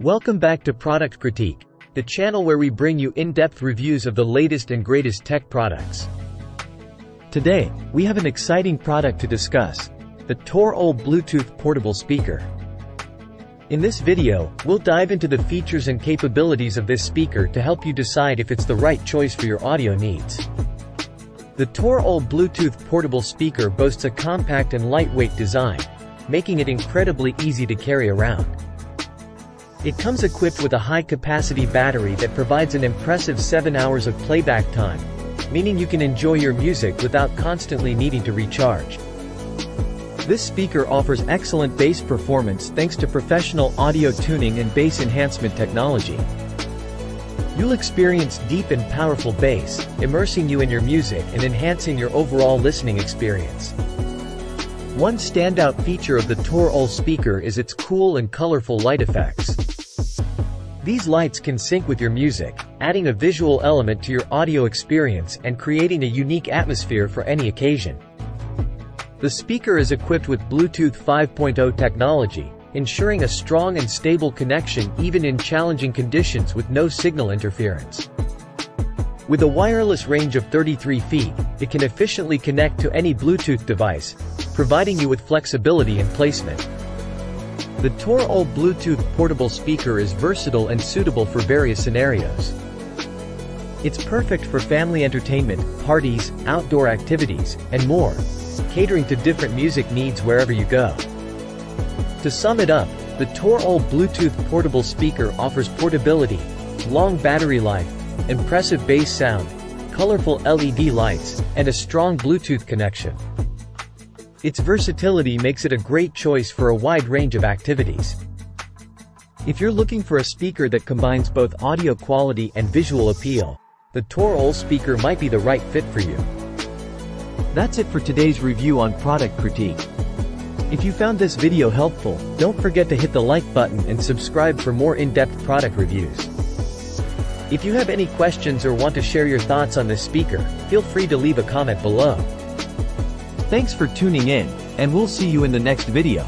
Welcome back to Product Critique, the channel where we bring you in-depth reviews of the latest and greatest tech products. Today, we have an exciting product to discuss, the TOR-OLE Bluetooth Portable Speaker. In this video, we'll dive into the features and capabilities of this speaker to help you decide if it's the right choice for your audio needs. The TOR-OLE Bluetooth portable speaker boasts a compact and lightweight design, making it incredibly easy to carry around. It comes equipped with a high-capacity battery that provides an impressive 7 hours of playback time, meaning you can enjoy your music without constantly needing to recharge. This speaker offers excellent bass performance thanks to professional audio tuning and bass enhancement technology. You'll experience deep and powerful bass, immersing you in your music and enhancing your overall listening experience. One standout feature of the TOR-OLE speaker is its cool and colorful light effects. These lights can sync with your music, adding a visual element to your audio experience and creating a unique atmosphere for any occasion. The speaker is equipped with Bluetooth 5.0 technology, ensuring a strong and stable connection even in challenging conditions with no signal interference. With a wireless range of 33 feet, it can efficiently connect to any Bluetooth device, providing you with flexibility in placement. The TOR-OLE Bluetooth portable speaker is versatile and suitable for various scenarios. It's perfect for family entertainment, parties, outdoor activities, and more, catering to different music needs wherever you go. To sum it up, the TOR-OLE Bluetooth portable speaker offers portability, long battery life, impressive bass sound, colorful LED lights, and a strong Bluetooth connection. Its versatility makes it a great choice for a wide range of activities. If you're looking for a speaker that combines both audio quality and visual appeal, the TOR-OLE speaker might be the right fit for you. That's it for today's review on Product Critique. If you found this video helpful, don't forget to hit the like button and subscribe for more in-depth product reviews. If you have any questions or want to share your thoughts on this speaker, feel free to leave a comment below. Thanks for tuning in, and we'll see you in the next video.